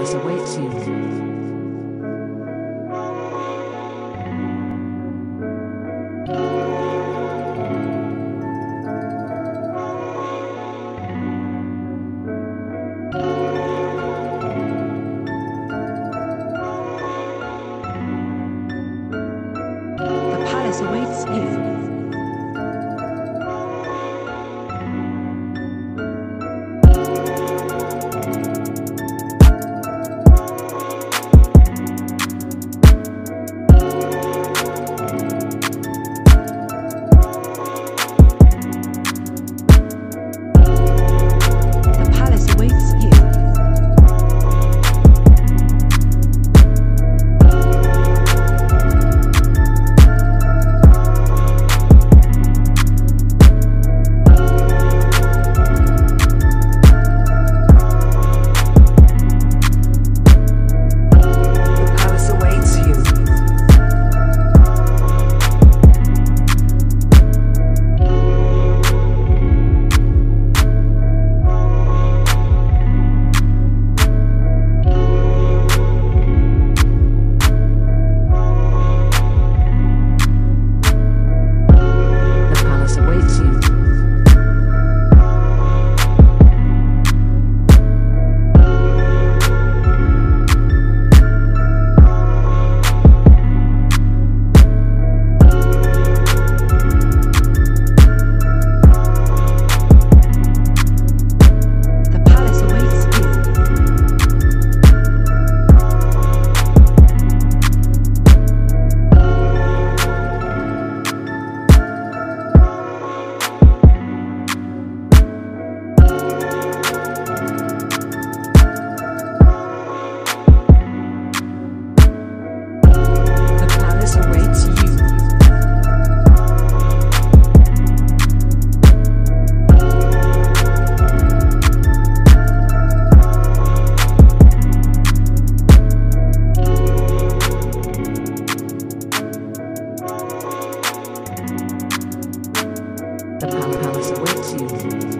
The awaits you. awaits you. The palace awaits you.